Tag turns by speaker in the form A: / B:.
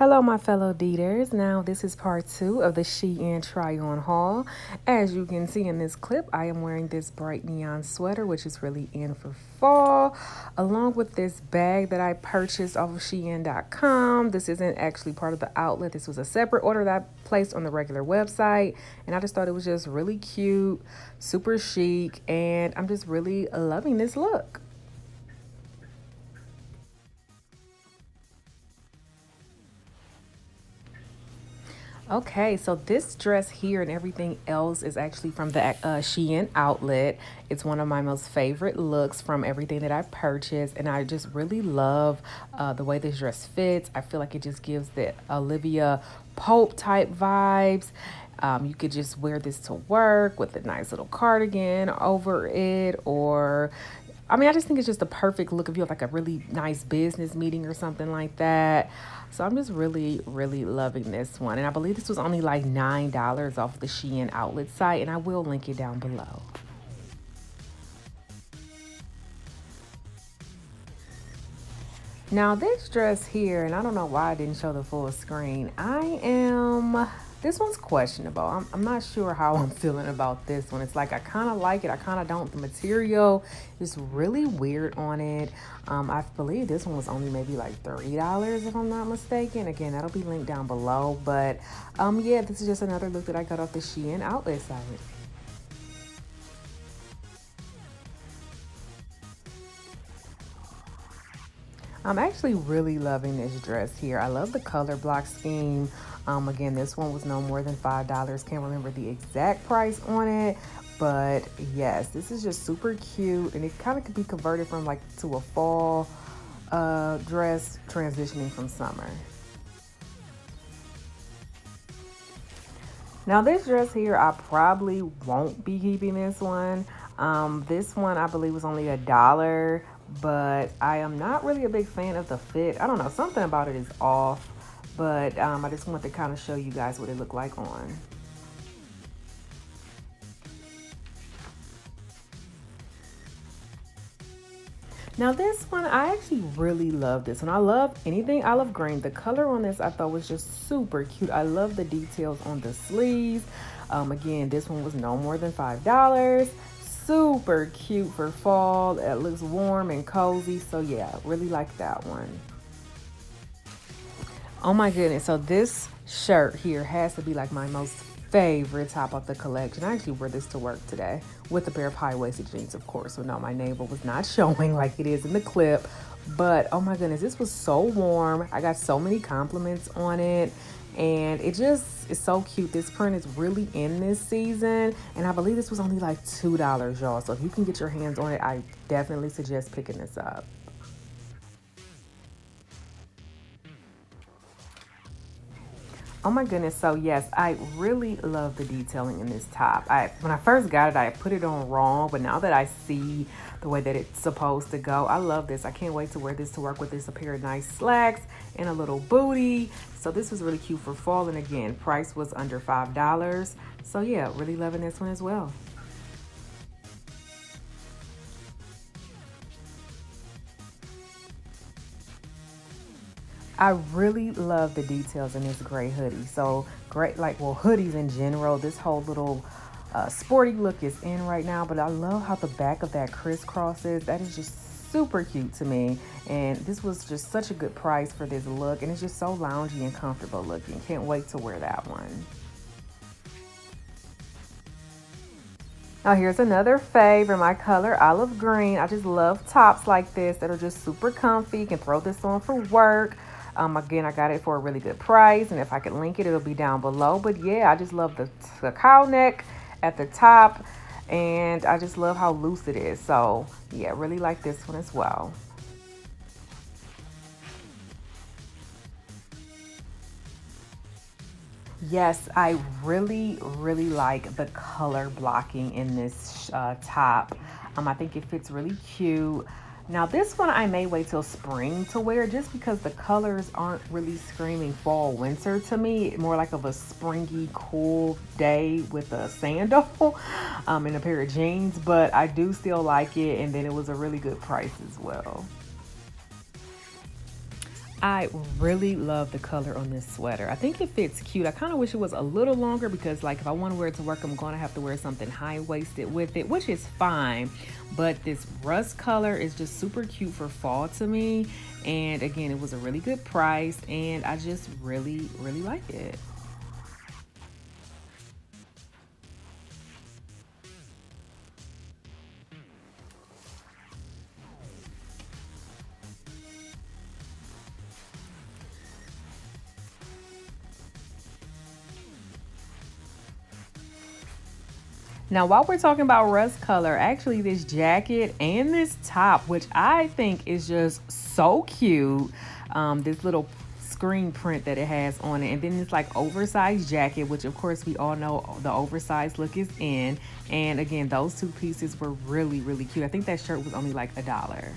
A: Hello, my fellow Deeters. Now, this is part two of the Shein try on haul. As you can see in this clip, I am wearing this bright neon sweater, which is really in for fall, along with this bag that I purchased off of Shein.com. This isn't actually part of the outlet. This was a separate order that I placed on the regular website, and I just thought it was just really cute, super chic, and I'm just really loving this look. Okay, so this dress here and everything else is actually from the uh, Shein outlet. It's one of my most favorite looks from everything that I've purchased. And I just really love uh, the way this dress fits. I feel like it just gives the Olivia Pope type vibes. Um, you could just wear this to work with a nice little cardigan over it or I mean, I just think it's just the perfect look if you have like a really nice business meeting or something like that. So I'm just really, really loving this one. And I believe this was only like $9 off the Shein outlet site. And I will link it down below. Now this dress here, and I don't know why I didn't show the full screen. I am this one's questionable. I'm, I'm not sure how I'm feeling about this one. It's like I kind of like it. I kind of don't. The material is really weird on it. Um, I believe this one was only maybe like $30 if I'm not mistaken. Again, that'll be linked down below. But um, yeah, this is just another look that I got off the Shein outlet site. I'm actually really loving this dress here. I love the color block scheme. Um, again, this one was no more than $5. Can't remember the exact price on it. But yes, this is just super cute. And it kind of could be converted from like to a fall uh, dress transitioning from summer. Now this dress here, I probably won't be keeping this one. Um, this one I believe was only a dollar, but I am not really a big fan of the fit. I don't know, something about it is off, but um, I just want to kind of show you guys what it looked like on. Now this one, I actually really love this one. I love anything olive green. The color on this I thought was just super cute. I love the details on the sleeves. Um, again, this one was no more than $5 super cute for fall. It looks warm and cozy. So yeah, really like that one. Oh my goodness. So this shirt here has to be like my most favorite top of the collection. I actually wear this to work today with a pair of high-waisted jeans, of course. So no, my navel was not showing like it is in the clip. But oh my goodness, this was so warm. I got so many compliments on it and it just is so cute. This print is really in this season, and I believe this was only like $2, y'all. So if you can get your hands on it, I definitely suggest picking this up. Oh my goodness, so yes, I really love the detailing in this top. I When I first got it, I put it on wrong, but now that I see the way that it's supposed to go, I love this. I can't wait to wear this to work with this a pair of nice slacks and a little booty. So this was really cute for fall, and again, price was under $5. So yeah, really loving this one as well. I really love the details in this gray hoodie. So great, like, well, hoodies in general, this whole little uh, sporty look is in right now, but I love how the back of that crisscrosses. That is just super cute to me. And this was just such a good price for this look. And it's just so loungy and comfortable looking. Can't wait to wear that one. Now here's another favorite, my color olive green. I just love tops like this that are just super comfy. You can throw this on for work. Um, again, I got it for a really good price, and if I could link it, it'll be down below. But yeah, I just love the, the cow neck at the top, and I just love how loose it is. So yeah, really like this one as well. Yes, I really, really like the color blocking in this uh, top. Um, I think it fits really cute. Now this one I may wait till spring to wear just because the colors aren't really screaming fall winter to me. More like of a springy cool day with a sandal um, and a pair of jeans. But I do still like it and then it was a really good price as well. I really love the color on this sweater. I think it fits cute. I kind of wish it was a little longer because like if I want to wear it to work, I'm going to have to wear something high-waisted with it, which is fine. But this rust color is just super cute for fall to me. And again, it was a really good price and I just really, really like it. Now, while we're talking about rust color, actually this jacket and this top, which I think is just so cute, um, this little screen print that it has on it. And then it's like oversized jacket, which of course we all know the oversized look is in. And again, those two pieces were really, really cute. I think that shirt was only like a dollar.